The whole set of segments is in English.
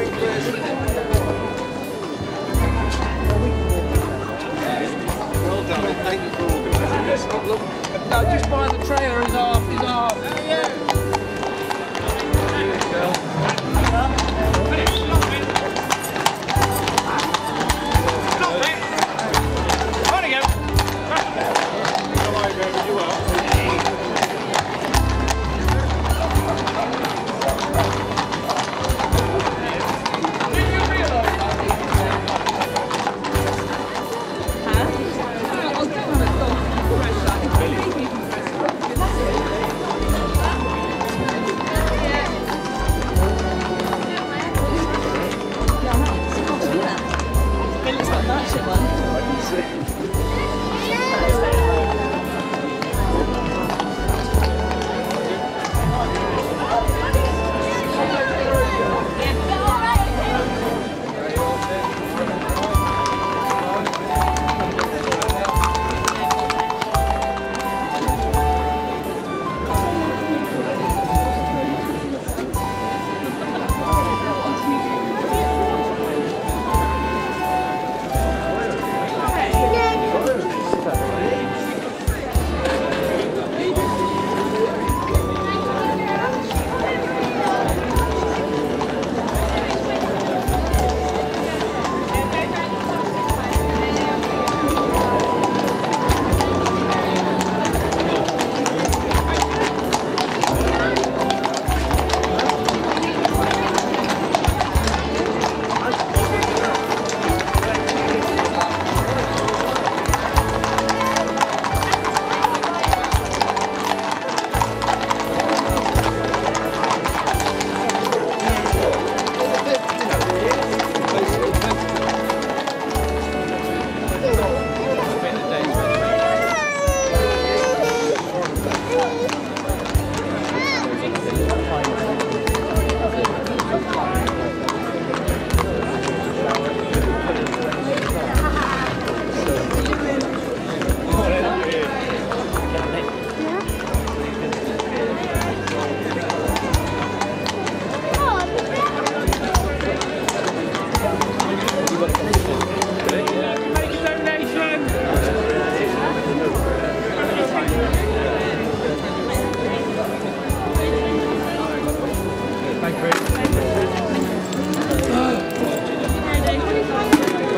Well done, thank you for. No, just buy the trailer is half, is.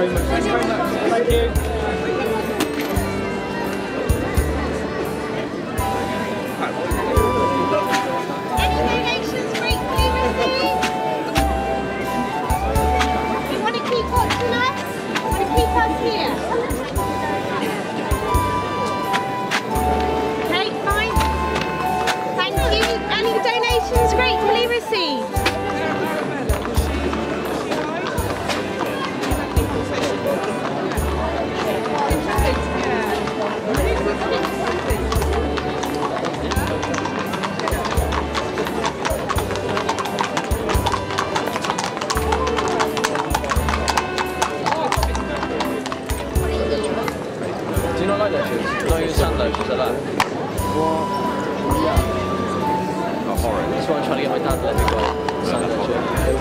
Any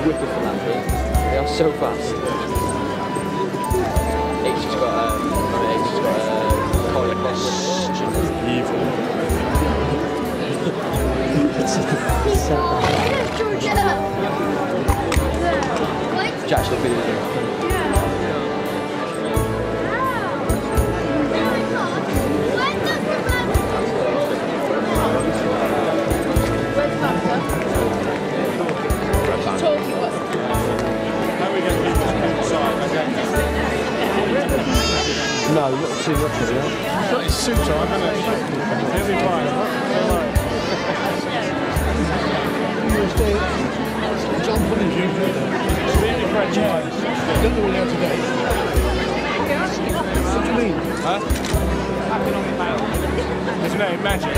shoes. They're wicked that thing. They are so fast. H has got, um, H has got, uh, collar Jack's the video. It. Got his suit on, hasn't he? He'll be fine. Don't today. What do you mean? Huh? His name, Magic.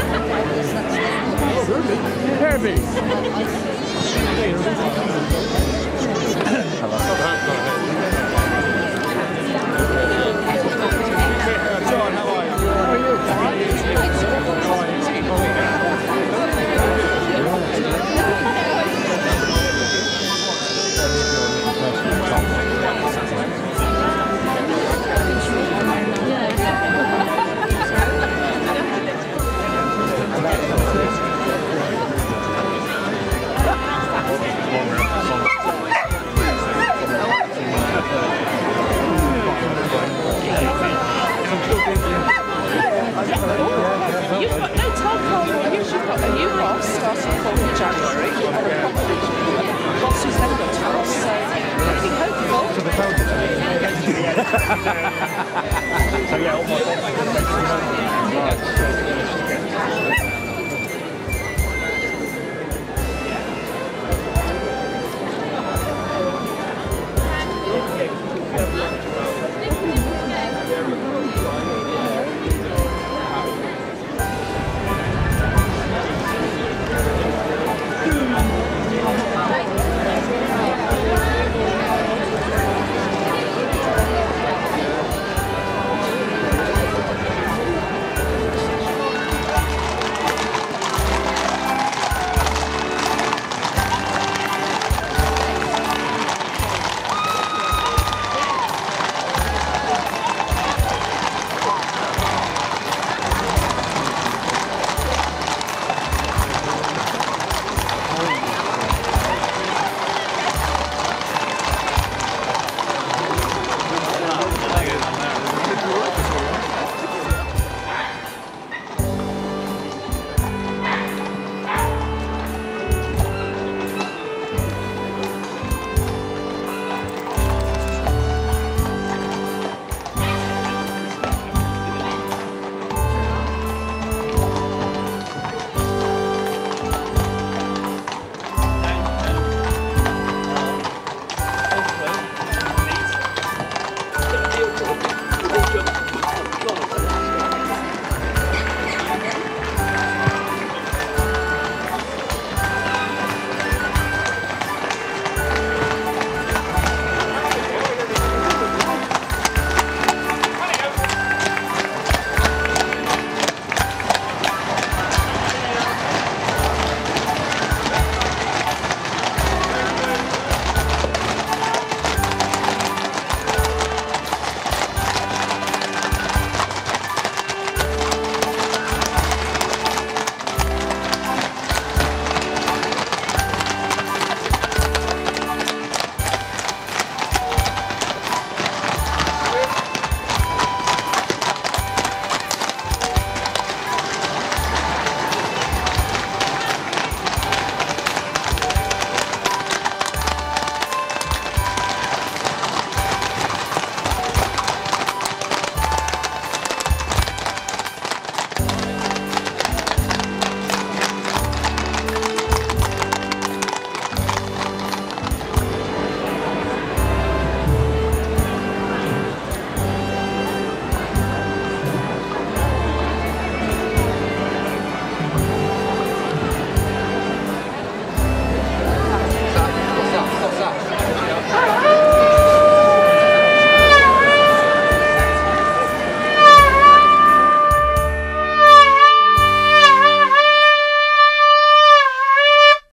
Herbie. John, that.